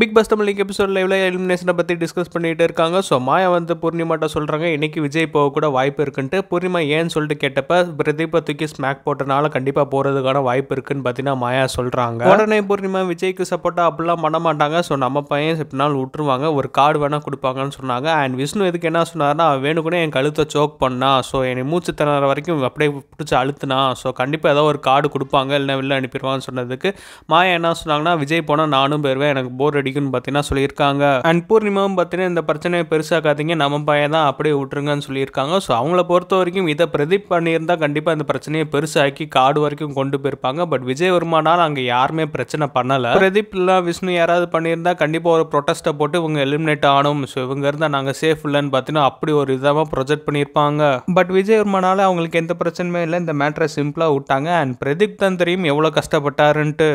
Big pass Tamil episode லைவ்ல எலிமினேஷனை பற்றி discuss பண்ணிட்டு இருக்காங்க. ஸோ மாயா வந்து பூர்ணிமாட்ட சொல்கிறாங்க இன்னைக்கு விஜய் போக கூட வாய்ப்பு இருக்குன்ட்டு. பூர்ணிமா ஏன்னு சொல்லிட்டு கேட்டப்ப பிரதீபை தூக்கி ஸ்மாக் போட்டனால கண்டிப்பாக போகிறதுக்கான வாய்ப்பு இருக்குன்னு பார்த்தீங்கன்னா மாயா சொல்கிறாங்க உடனே பூர்ணிமா விஜய்க்கு சப்போர்ட்டாக அப்படிலாம் பண்ண மாட்டாங்க. ஸோ நம்ம பையன் எப்படினாலும் விட்டுருவாங்க. ஒரு கார்டு வேணால் கொடுப்பாங்கன்னு சொன்னாங்க. அண்ட் விஷ்ணு இதுக்கு என்ன சொன்னார்னா வேணுக்குனே என் கழுத்தை சோக் பண்ணா. ஸோ என்னை மூச்சு திணற வரைக்கும் அப்படியே பிடிச்சி அழுத்துனா. ஸோ கண்டிப்பாக ஏதோ ஒரு கார்டு கொடுப்பாங்க. இல்லைன்னா வெளில அனுப்பிடுவாங்கன்னு சொன்னதுக்கு. மாயா என்ன சொன்னாங்கன்னா விஜய் போனால் நானும் போயிடுவேன் எனக்கு போர் அடிக்குன்னு பார்த்தீங்கன்னா சொல்லியிருக்காங்க. அண்ட் பூர்ணிமாவும் பார்த்தீங்கன்னா இந்த பிரச்சனையை பெருசாக்காதீங்க நம்ம பையன் தான் அப்படியே விட்டுருங்கன்னு சொல்லியிருக்காங்க. ஸோ அவங்கள பொறுத்த வரைக்கும் இதை பிரதீப் பண்ணியிருந்தால் கண்டிப்பாக இந்த பிரச்சனையை பெருசாக்கி காடு வரைக்கும் கொண்டு போயிருப்பாங்க. பட் விஜய் வருமானால் அங்கே யாருமே பிரச்சனை பண்ணலை. பிரதீப் இல்லை விஷ்ணு யாராவது பண்ணியிருந்தால் கண்டிப்பாக ஒரு ப்ரொட்டஸ்ட்டை போட்டு இவங்க எலிமினேட் ஆகணும். ஸோ இவங்க இருந்தால் நாங்கள் சேஃப் இல்லைன்னு பார்த்தீங்கன்னா அப்படி ஒரு இதாக ப்ரொஜெக்ட் பண்ணியிருப்பாங்க. பட் விஜய் வருமானால அவங்களுக்கு எந்த பிரச்சனையுமே இல்லை. இந்த மேட்ரை சிம்பிளாக விட்டாங்க. அண்ட் பிரதீப் தான் தெரியும் எவ்வளோ கஷ்டப்பட்டாருன்ட்டு.